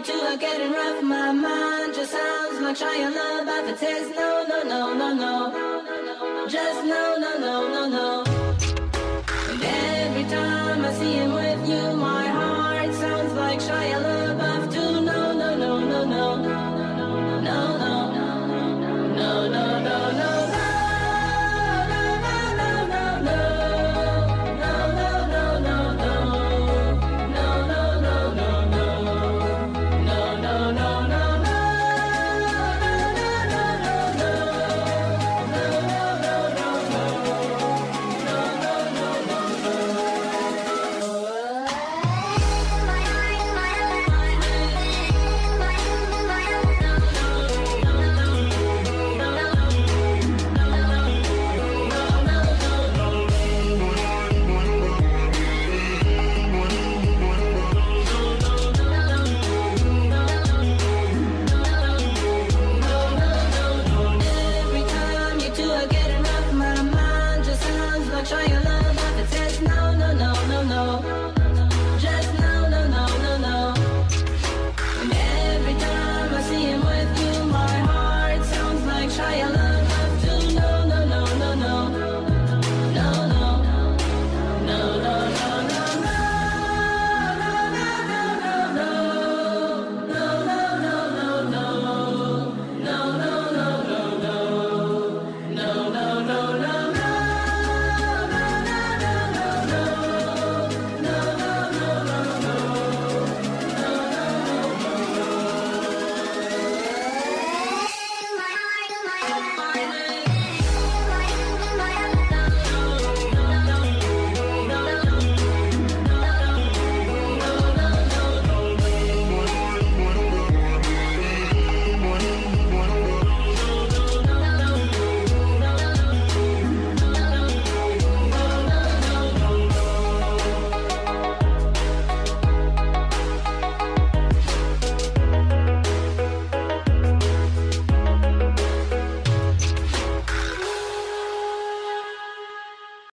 Two are getting rough. My mind just sounds like trying love off a test. No, no, no, no, no. Just no, no, no, no, no.